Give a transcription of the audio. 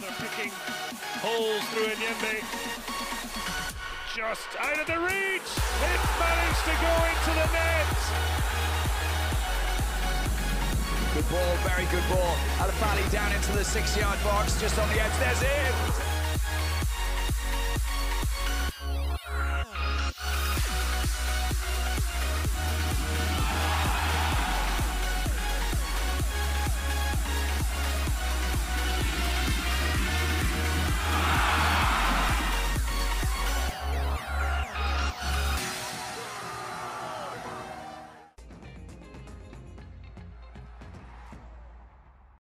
They're picking holes through Enyimba. Just out of the reach. It managed to go into the net. Good ball, very good ball. Alafali down into the six yard box, just on the edge. There's it.